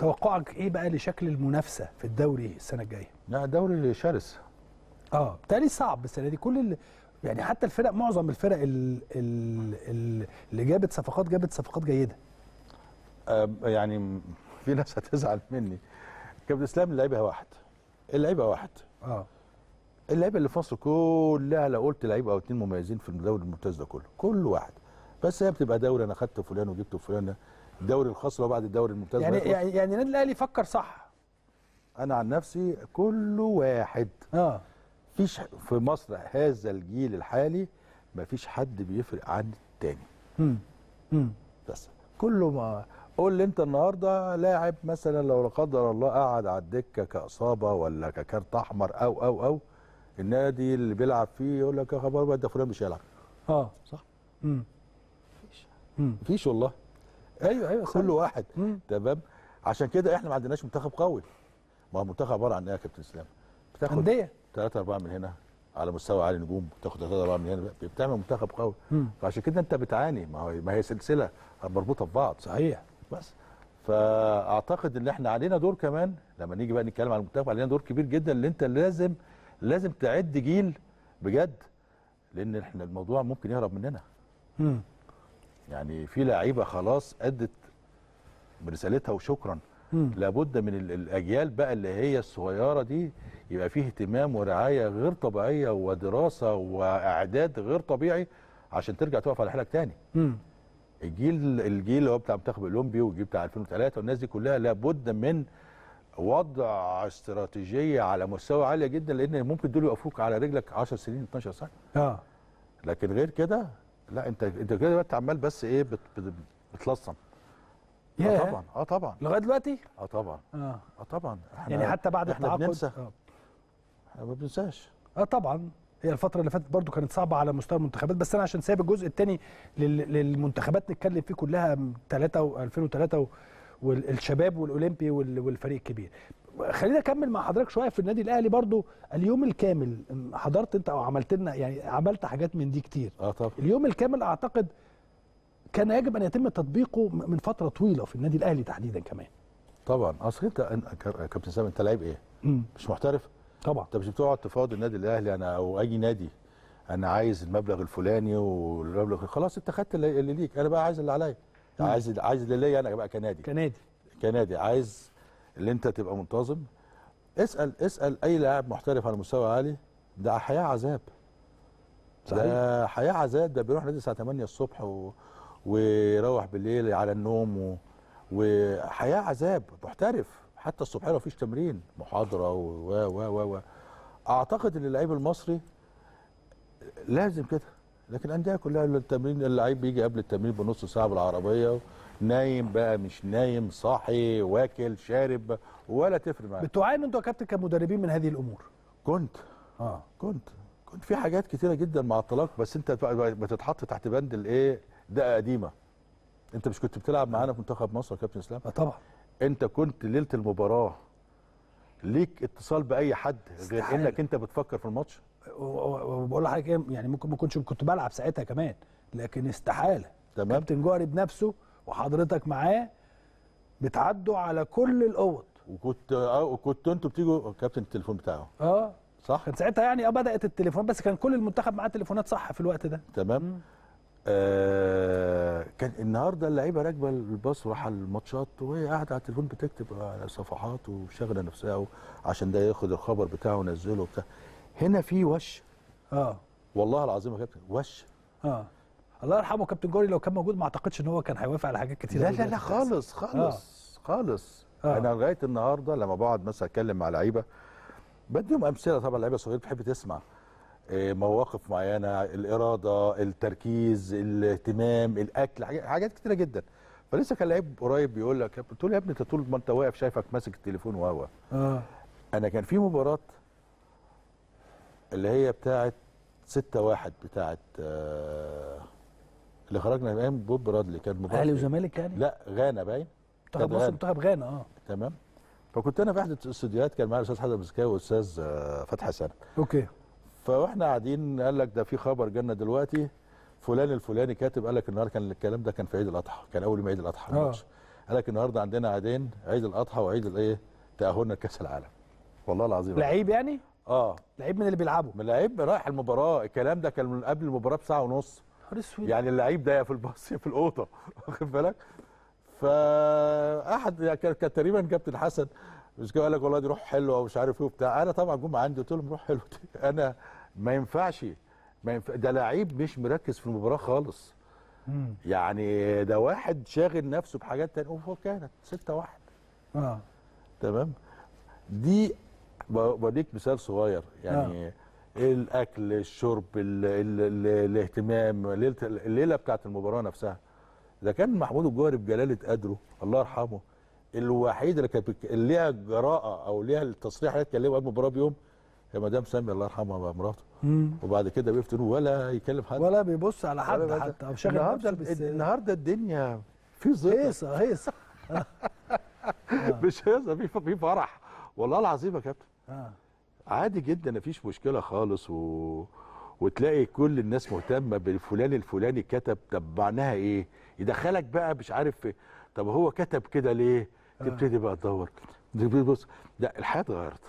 توقعك إيه بقى لشكل المنافسة في الدوري السنة الجاية؟ لا دوري شرس آه بالتالي صعب السنة دي. كل ال... يعني حتى الفرق معظم الفرق ال... ال... ال... اللي جابت صفقات جابت صفقات جيدة. آه، يعني في ناس هتزعل مني. كابتن إسلام اللعيبة واحد. اللعيبة واحد. آه. اللعيبة اللي في مصر كلها لو قلت لعيبة أو اتنين مميزين في الدوري الممتاز ده كله. كل واحد. بس هي بتبقى دوري أنا خدت فلان وجبت فلان الدوري الخاص لو بعد الدوري الممتاز يعني. يعني يعني النادي الأهلي فكر صح. أنا عن نفسي كل واحد آه. فيش في مصر هذا الجيل الحالي ما فيش حد بيفرق عن التاني. امم امم بس كله ما قول لي أنت النهارده لاعب مثلا لو لا قدر الله قعد على الدكة كإصابة ولا ككارت أحمر أو أو أو النادي اللي بيلعب فيه يقول لك يا خبر ده فلان مش هيلعب. آه. صح؟ امم امم مفيش والله. أيوه أيوه. كل واحد. تمام؟ عشان كده إحنا ما عندناش منتخب قوي. ما هو منتخب عبارة عن إيه يا كابتن إسلام؟ بتاخد أندية. ثلاثة أربعة من هنا على مستوى عالي نجوم تاخد ثلاثة أربعة من هنا بتعمل منتخب قوي. فعشان كده أنت بتعاني. ما هو ما هي سلسلة مربوطة ببعض. صحيح. بس. فأعتقد إن إحنا علينا دور كمان. لما نيجي بقى نتكلم عن المنتخب علينا دور كبير جدا اللي أنت لازم لازم تعد جيل بجد. لأن إحنا الموضوع ممكن يهرب مننا. يعني في لعيبة خلاص أدت برسالتها وشكرا. مم. لابد من ال- الأجيال بقى اللي هي الصغيرة دي يبقى فيه اهتمام ورعاية غير طبيعية ودراسة وأعداد غير طبيعي عشان ترجع تقف على حيلك تاني. امم الجيل الجيل اللي هو بتاع المنتخب الاولمبي والجيل بتاع 2003 والناس دي كلها لابد من وضع استراتيجية على مستوى عالية جدا لأن ممكن دول يوقفوك على رجلك 10 سنين 12 سنة. آه. لكن غير كده لا انت انت كده بقى عمال بس إيه بت بت بتلصم. آه. طبعا آه طبعا. لغاية دلوقتي؟ آه طبعا. آه. آه طبعا. إحنا يعني حتى بعد إحنا التعاقد؟ بننسى. آه. إحنا ما بننساش. آه طبعا. هي الفترة اللي فاتت برضو كانت صعبة على مستوى المنتخبات بس أنا عشان سايب الجزء الثاني للمنتخبات نتكلم فيه كلها 3 2003 والشباب والأولمبي وال- والفريق الكبير. خلينا أكمل مع حضرتك شوية في النادي الأهلي برضو. اليوم الكامل حضرت أنت أو عملت لنا يعني عملت حاجات من دي كتير. آه طبعا. اليوم الكامل أعتقد كان يجب أن يتم تطبيقه من فترة طويلة في النادي الأهلي تحديدا كمان. طبعا. أصل انت كابتن سامي أنت لعيب إيه؟ امم مش محترف؟ طبعا. انت مش بتقعد تفاوض النادي الأهلي أنا أو أي نادي أنا عايز المبلغ الفلاني والمبلغ خلاص أنت خدت اللي اللي ليك. أنا بقى عايز اللي عليا. مم. عايز عايز اللي ليا أنا بقى كنادي. كنادي. كنادي. عايز اللي انت تبقى منتظم. اسأل اسأل أي لاعب محترف على مستوى عالي. ده حياة عذاب. صحيح. ده حياة عذاب. ده بيروح نادي الساعة 8 الصبح و... ويروح بالليل على النوم و... وحياة عذاب. محترف. حتى الصبح لو فيش تمرين. محاضرة و و و و أعتقد إن اللعيب المصري لازم كده. لكن الانديه كلها التمرين اللعيب بيجي قبل التمرين بنص ساعة بالعربية نايم بقى مش نايم صاحي واكل شارب ولا تفرق معاه. بتعانوا أنتوا يا كابتن كمدربين من هذه الأمور. كنت. آه. كنت. كنت في حاجات كتيرة جدا مع الطلاق بس أنت بتتحط تحت بند الإيه؟ ده قديمة. أنت مش كنت بتلعب معانا في منتخب مصر يا كابتن إسلام؟ آه طبعا. أنت كنت ليلة المباراة ليك اتصال بأي حد غير. إنك أنت بتفكر في الماتش؟ وبقول لحضرتك إيه يعني ممكن ما كنتش كنت بلعب ساعتها كمان لكن استحالة. تمام. كابتن جوهري بنفسه وحضرتك معاه بتعدوا على كل الأوض. وكنت آه وكنت أنتوا بتيجوا كابتن التليفون بتاعه. آه. صح؟ كان ساعتها يعني آه بدأت التليفون بس كان كل المنتخب معاه تليفونات صح في الوقت ده. تمام. آه كان النهارده اللعيبة راكبة الباص وراح الماتشات وهي قاعدة على التليفون بتكتب على صفحات وشغله نفسها عشان ده ياخد الخبر بتاعه وينزله وبتاع. هنا في وش. آه. والله العظيم يا كابتن وش. آه. الله يرحمه كابتن جوري لو كان موجود ما اعتقدش إن هو كان هيوافق على حاجات كتير لا لا لا خالص خالص خالص. آه. أنا لغاية النهارده لما بقعد مثلا أتكلم مع لعيبة بديهم أمثلة طبعا لعيبة صغيرة بتحب تسمع. إيه، مواقف معينة الإرادة التركيز الاهتمام الأكل حاجات- كتيرة جدا. فلسه كان لعيب قريب بيقول لك قلت له يا ابني أنت طول ما أنت واقف شايفك ماسك التليفون وهو آه. أنا كان في مباراة اللي هي بتاعه 6 1 بتاعه آه اللي خرجنا من بوب برادلي كانت مباراه أهلي؟ وزمالك يعني؟ لا غانا باين. منتخب مصر. منتخب غانا آه. تمام. فكنت أنا في أحد الاستوديوهات كان معايا الاستاذ حسن المستكاوي والاستاذ آه، فتحي سند OK. فاحنا قاعدين قال لك ده في خبر جالنا دلوقتي. فلان الفلاني كاتب قال لك النهارده كان الكلام ده كان في عيد الأضحى كان أول يوم عيد الأضحى آه. قال لك النهارده عندنا عيدين عيد الأضحى وعيد الايه تأهلنا لكأس العالم. والله العظيم. لعيب يعني؟ آه. لعيب من اللي بيلعبوا. من لعيب رايح المباراة الكلام ده كان من قبل المباراة بساعة ونص. يعني اللعيب ده في الباص في الأوضة واخد بالك؟ فاحد يعني كان تقريبا كابتن حسن مش قال لك والله دي روح حلوة ومش عارف إيه وبتاع. أنا طبعا جم عندي قلت لهم روح حلوة. دي. أنا ما ينفعش ما ينفع ده لعيب مش مركز في المباراة خالص. مم. يعني ده واحد شاغل نفسه بحاجات تانية. وهو كانت 6 1 آه. تمام؟ دي بديك مثال صغير. يعني آه. الأكل الشرب ال ال ال الاهتمام ليلة الليلة بتاعت المباراة نفسها. ده كان محمود الجوهري بجلاله قدره الله يرحمه الوحيد اللي كانت بك- اللي ليها جراءة أو ليها التصريح اللي اتكلموا قبل المباراة بيوم هي مدام ساميه الله يرحمها بقى مراته. وبعد كده بيفتنوا ولا يكلم حد. ولا بيبص على حد ولا حتى أو شاغل النهارده النهارده الدنيا في ظل هيصة هيصة. مش هيصة في فرح. والله العظيم يا كابتن. عادي جدا مفيش مشكلة خالص و... وتلاقي كل الناس مهتمة بالفلان الفلاني كتب طب معناها إيه؟ يدخلك بقى مش عارف في... طب هو كتب كده ليه؟ تبتدي بقى تدور بص لا الحياة اتغيرت.